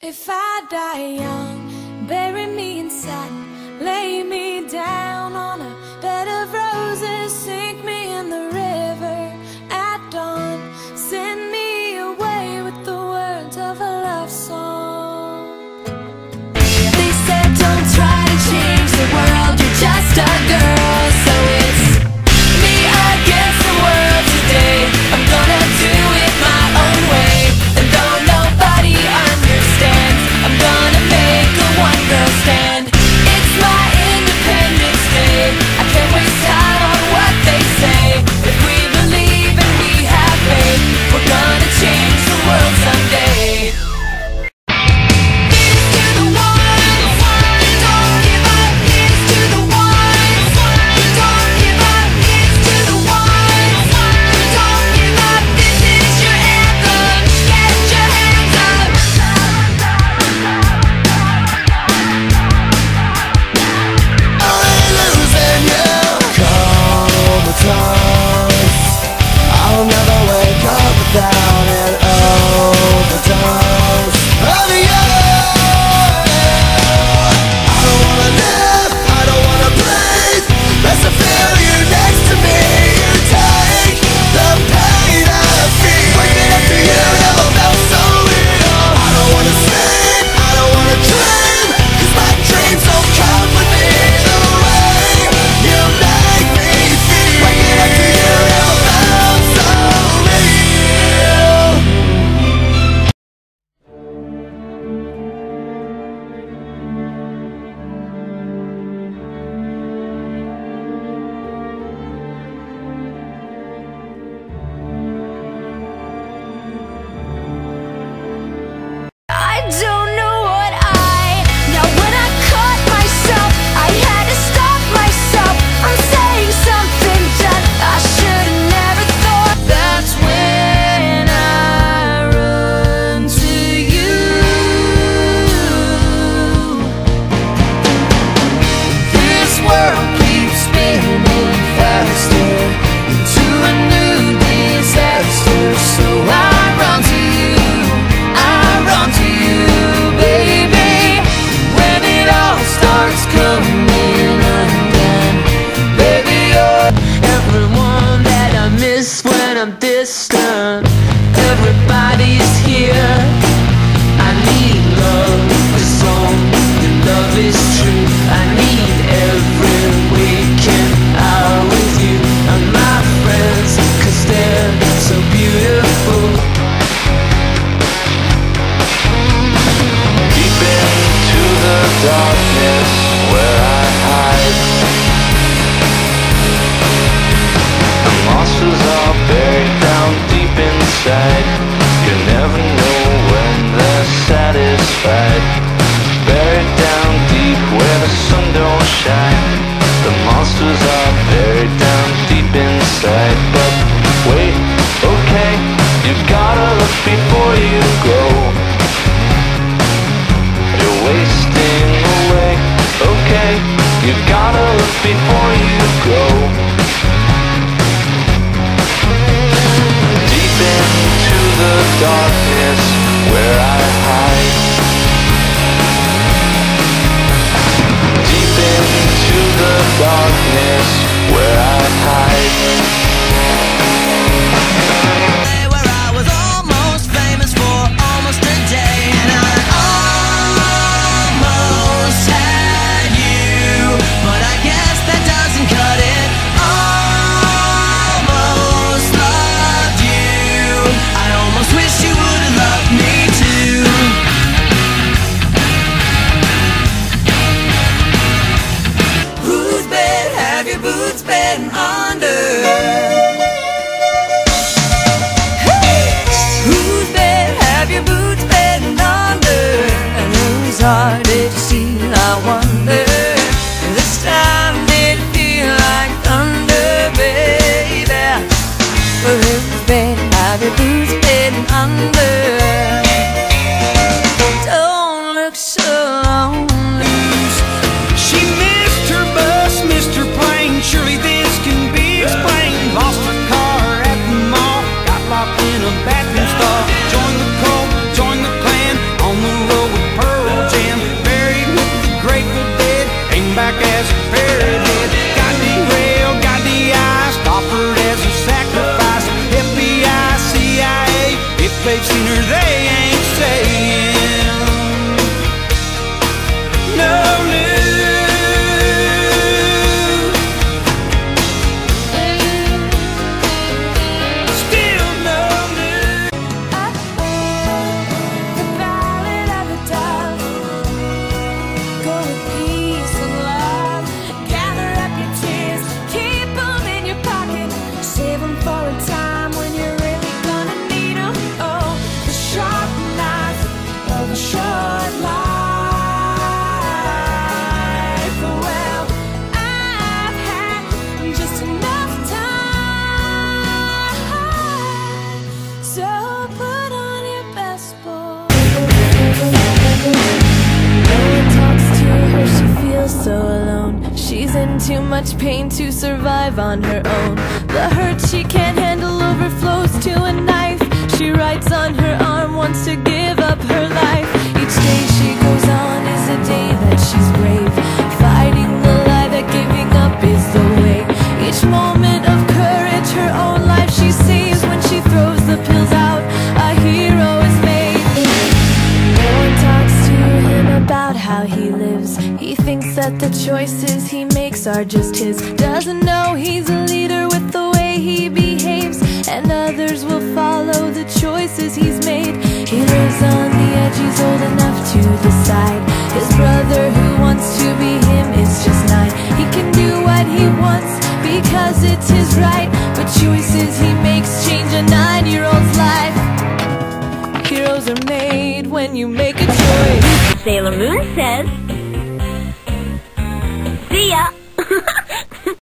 If I die young, bury me in satin, lay me down on a bed of roses. sun don't shine. The monsters are buried down deep inside But wait. Don't look so She missed her bus, missed her plane. Surely this can be explained. Lost her car at the mall. Got locked in a bathroom stall. The cult, the clan On the road with Pearl Jam. Buried with the Dead. Back as a fairy go with you. Too much pain to survive on her own. The hurt she can't handle overflows to a knife. She writes on her arm, wants to give up her life. Each day she goes on is a day that she's brave. Fighting the lie that giving up is the way. Each moment of courage, her own life she saves when she throws the pills out. A hero is made. No one talks to him about how he lives. He thinks that the choices he makes are just his. Doesn't know he's a leader with the way he behaves, and others will follow the choices he's made. He lives on the edge, he's old enough to decide. His brother, who wants to be him, is just nine. He can do what he wants because it's his right, but choices he makes change a nine year old's life. Heroes are made when you make a choice. Sailor Moon says,